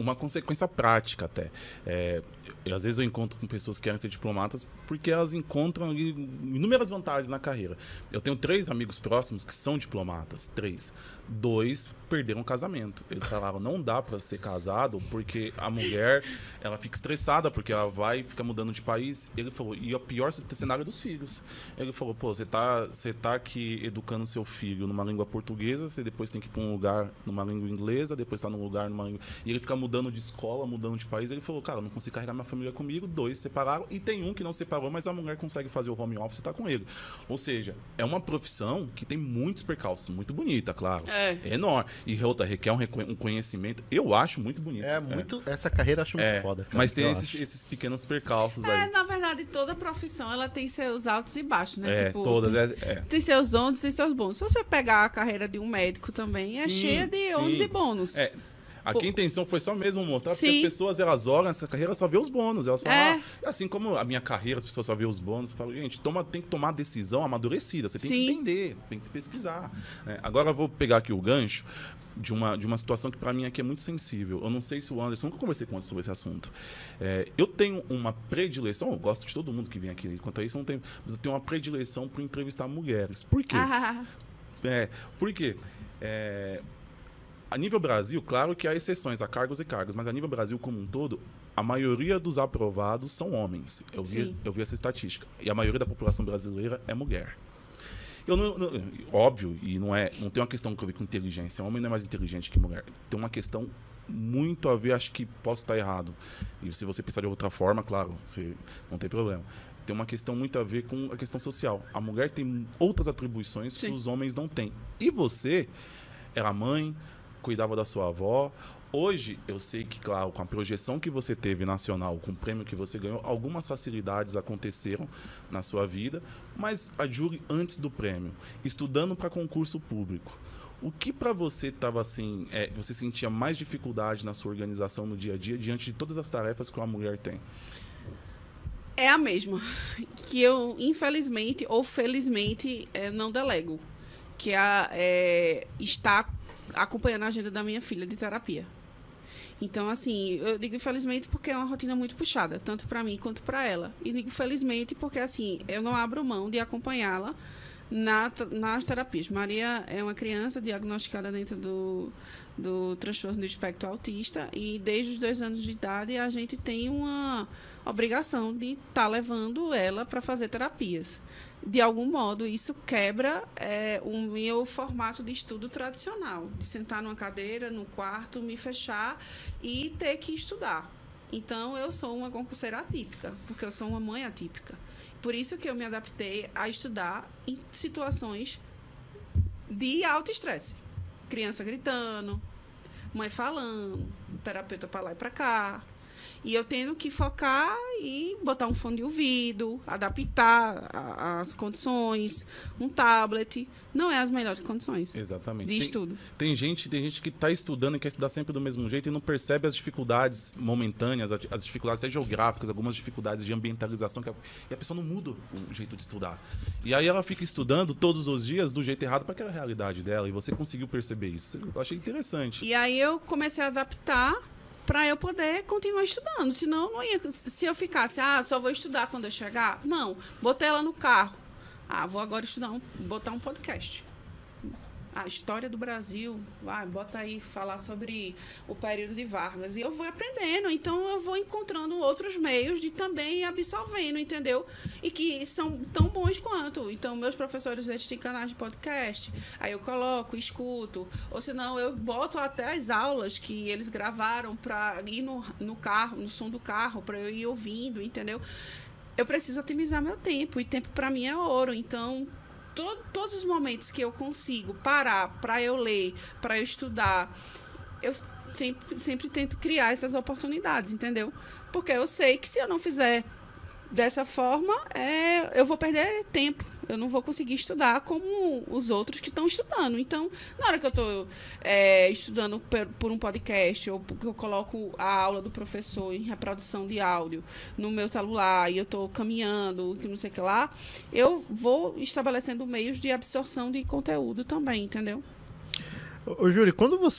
uma consequência prática até. É, eu, às vezes eu encontro com pessoas que querem ser diplomatas porque elas encontram inúmeras vantagens na carreira. Eu tenho três amigos próximos que são diplomatas, três. Dois perderam o casamento. Eles falaram, não dá para ser casado porque a mulher, ela fica estressada porque ela vai ficar mudando de país. Ele falou, e o pior cenário é dos filhos. Ele falou, pô, você tá, você tá aqui educando seu filho numa língua portuguesa, você depois tem que ir para um lugar numa língua inglesa, depois tá num lugar numa língua... E ele fica mudando de escola, mudando de país. Ele falou, cara, eu não consigo carregar minha família comigo. Dois separaram e tem um que não separou, mas a mulher consegue fazer o home office e tá com ele. Ou seja, é uma profissão que tem muitos percalços, muito bonita, claro. É. É. é enorme. E outra, requer um, um, conhecimento. Eu acho muito bonito. É, muito. É. Essa carreira eu acho muito é, foda. Cara, mas tem esses, esses, pequenos percalços é, aí. na verdade, toda profissão ela tem seus altos e baixos, né? É, tipo, todas. É, é. Tem seus ônus e seus bônus. Se você pegar a carreira de um médico também, é cheia de ônus e bônus. É. Aqui a intenção foi só mesmo mostrar Sim. porque as pessoas elas olham essa carreira só vê os bônus. Elas falam, é. ah, assim como a minha carreira, as pessoas só vê os bônus. Eu falo, gente, toma, tem que tomar decisão amadurecida. Você tem Sim. que entender, tem que pesquisar. Né? Agora eu vou pegar aqui o gancho de uma, de uma situação que para mim aqui é muito sensível. Eu não sei se o Anderson, nunca conversei com o Anderson sobre esse assunto. É, eu tenho uma predileção, eu gosto de todo mundo que vem aqui, quanto a isso não tenho, mas eu tenho uma predileção por entrevistar mulheres. Por quê? Ah. É, por quê? É, a nível Brasil, claro que há exceções, há cargos e cargos, mas a nível Brasil como um todo, a maioria dos aprovados são homens. Eu vi, eu vi essa estatística. E a maioria da população brasileira é mulher. Eu não, não, óbvio, e não é, não tem uma questão que eu vi com inteligência. Homem não é mais inteligente que mulher. Tem uma questão muito a ver, acho que posso estar errado. E se você pensar de outra forma, claro, você, não tem problema. Tem uma questão muito a ver com a questão social. A mulher tem outras atribuições Sim. que os homens não têm. E você era mãe, cuidava da sua avó. Hoje, eu sei que, claro, com a projeção que você teve nacional, com o prêmio que você ganhou, algumas facilidades aconteceram na sua vida, mas a Júri, antes do prêmio, estudando para concurso público, o que para você estava assim, é, você sentia mais dificuldade na sua organização no dia a dia, diante de todas as tarefas que uma mulher tem? É a mesma, que eu, infelizmente ou felizmente, é, não delego, que é, é estar acompanhando a agenda da minha filha de terapia. Então, assim, eu digo infelizmente porque é uma rotina muito puxada, tanto para mim quanto para ela. E digo felizmente porque, assim, eu não abro mão de acompanhá-la na, nas terapias. Maria é uma criança diagnosticada dentro do, do transtorno do espectro autista e desde os dois anos de idade a gente tem uma obrigação de estar tá levando ela para fazer terapias de algum modo, isso quebra é, o meu formato de estudo tradicional, de sentar numa cadeira, no quarto, me fechar e ter que estudar. Então, eu sou uma concurseira atípica, porque eu sou uma mãe atípica. Por isso que eu me adaptei a estudar em situações de alto estresse. Criança gritando, mãe falando, terapeuta para lá e para cá, e eu tendo que focar e botar um fone de ouvido, adaptar a, as condições, um tablet. Não é as melhores condições. Exatamente. De tem, estudo. Tem gente, tem gente que está estudando e quer estudar sempre do mesmo jeito e não percebe as dificuldades momentâneas, as dificuldades até geográficas, algumas dificuldades de ambientalização, que a, e a pessoa não muda o jeito de estudar. E aí ela fica estudando todos os dias do jeito errado para aquela realidade dela. E você conseguiu perceber isso. Eu achei interessante. E aí eu comecei a adaptar para eu poder continuar estudando. Senão, não ia. Se eu ficasse, ah, só vou estudar quando eu chegar. Não, botei ela no carro. Ah, vou agora estudar, um, botar um podcast a história do Brasil, vai, bota aí falar sobre o período de Vargas. E eu vou aprendendo, então eu vou encontrando outros meios de também absorvendo, entendeu? E que são tão bons quanto. Então, meus professores eles têm canais de podcast, aí eu coloco, escuto, ou senão eu boto até as aulas que eles gravaram para ir no, no carro, no som do carro, para eu ir ouvindo, entendeu? Eu preciso otimizar meu tempo, e tempo para mim é ouro, então to, todos os momentos que eu consigo parar para eu ler, para eu estudar, eu sempre, sempre tento criar essas oportunidades, entendeu? Porque eu sei que se eu não fizer dessa forma, é, eu vou perder tempo eu não vou conseguir estudar como os outros que estão estudando. Então, na hora que eu estou é, estudando por, um podcast, ou porque eu coloco a aula do professor em reprodução de áudio no meu celular e eu estou caminhando, que não sei o que lá, eu vou estabelecendo meios de absorção de conteúdo também, entendeu? Ô, Júlio, quando você